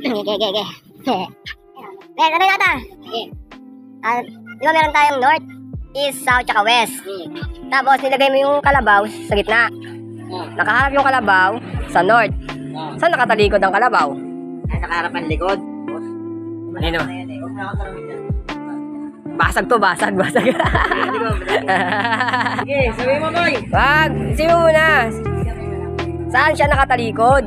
Gege, gege. Ben, ano nga ta? Ah, di ba meron tayong north, east, south, tsaka west. Tapos nilagay mo yung kalabaw sa gitna. Nakaharap yung kalabaw sa north. Saan nakatalikod ang kalabaw? Nakaharap ang likod. Nino? Basag to, basag, basag. Sige, sabi mo, boy. Wag, sino muna? Saan siya nakatalikod?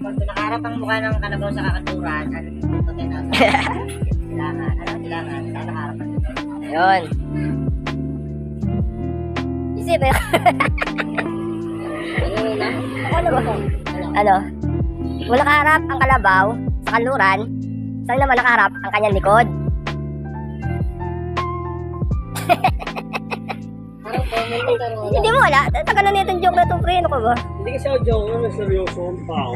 Ay, nakaharap ang mukha ng kalabaw sa kakaturan, ano dito din nasa. Kailangan, ano, kailangan. Saan nakaharap ang likod? Ayun. Isip eh. ano ba? Ano? Kung nakaharap ang kalabaw sa kanluran, saan naman nakaharap ang kanyang likod? Hindi mo wala. Tagal na nito yung joke na to, pre. Ano ka ba? Hindi kasi ako joke, ano, seryoso ang tao.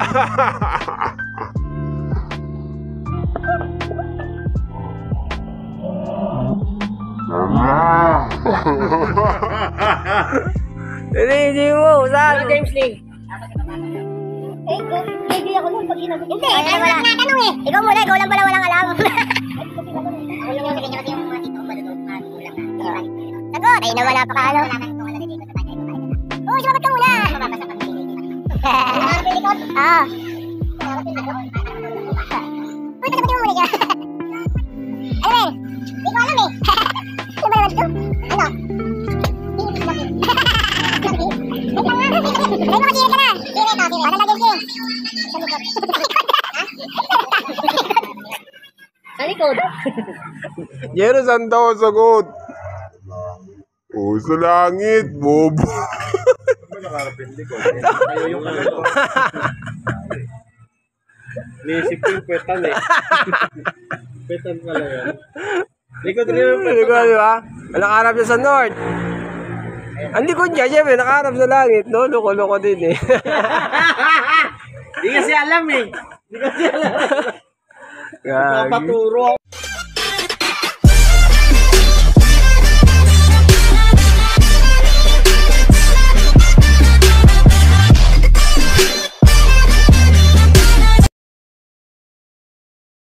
Hindi, hindi mo. Saan? James Lee. Eh, baby ako nung pag inagot. Hindi, wala. Natanong eh. Ikaw muna, ikaw lang pala Ay naman napakaano. Oo, sumabat ka muna. Ah. Uy, tagot mo muna dyan. Ano yun? Hindi ko alam eh. Ano ba naman ito? Ano? Mo kasi ka na. Sige, ito. Sige, paano lagyan siya? Sa likod. Sa likod. Jero, saan daw sagot? Oh, sa langit, bobo. Naisip ko yung petan eh. petan pala yan. Likod rin yung Hindi ko, di ba? Nakaharap siya sa north. Ang likod niya, syempre, nakaharap sa langit. No, loko-loko din eh. Hindi kasi alam eh. Hindi kasi alam. Gagi. Papaturo